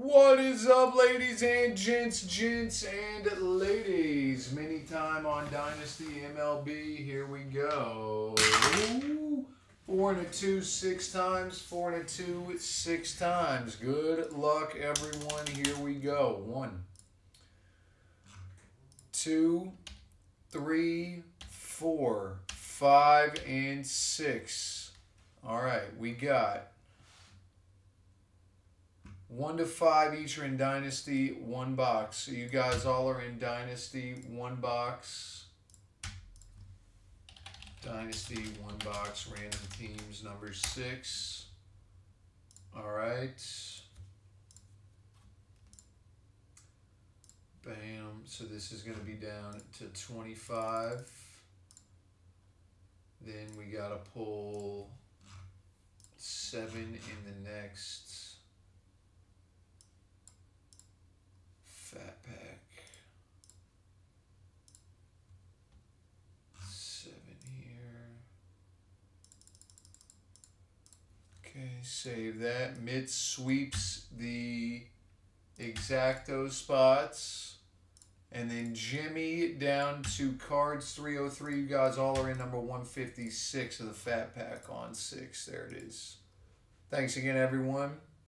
What is up, ladies and gents, gents and ladies? Mini time on Dynasty MLB. Here we go. Four and a two, six times. Four and a two, six times. Good luck, everyone. Here we go. One, two, three, four, five, and six. All right, we got one to five each are in Dynasty, one box. So you guys all are in Dynasty, one box. Dynasty, one box, random teams, number six. All right. Bam. So this is going to be down to 25. Then we got to pull seven in the next. Fat pack. Seven here. Okay, save that. Mid sweeps the exacto spots. And then Jimmy down to cards 303. You guys all are in number 156 of the fat pack on six. There it is. Thanks again, everyone.